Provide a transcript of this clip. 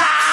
Bye!